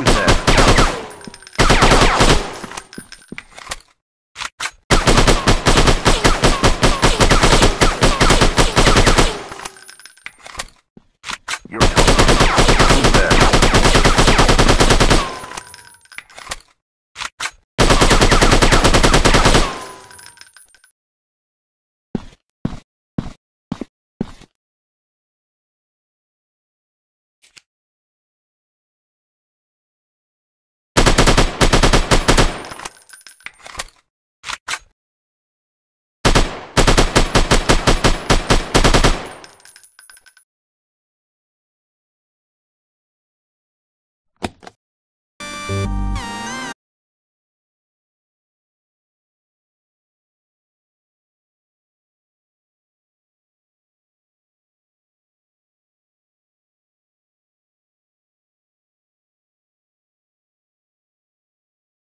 Who's there?